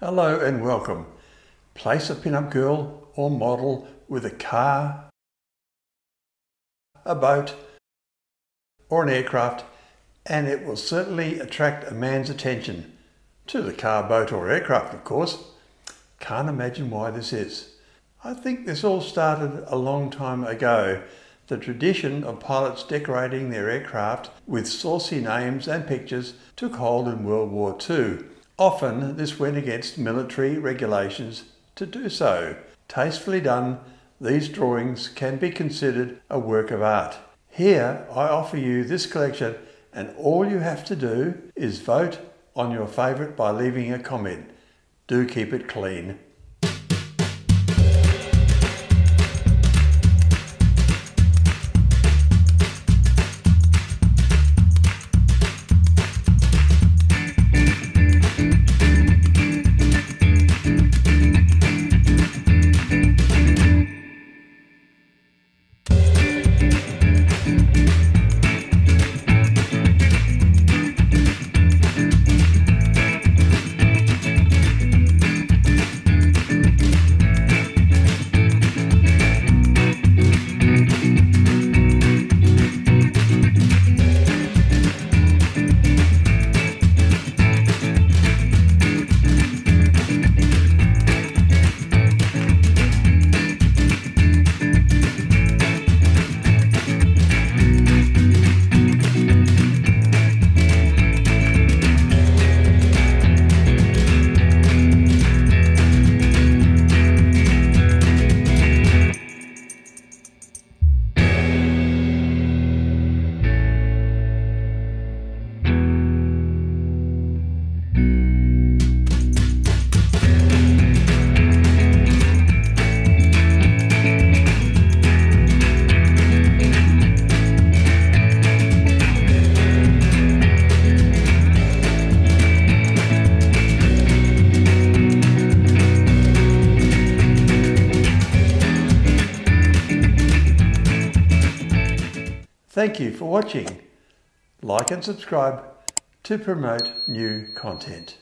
Hello and welcome. Place a pin-up girl or model with a car, a boat or an aircraft and it will certainly attract a man's attention. To the car, boat or aircraft of course. Can't imagine why this is. I think this all started a long time ago. The tradition of pilots decorating their aircraft with saucy names and pictures took hold in World War II Often this went against military regulations to do so. Tastefully done, these drawings can be considered a work of art. Here I offer you this collection and all you have to do is vote on your favourite by leaving a comment. Do keep it clean. Thank you for watching. Like and subscribe to promote new content.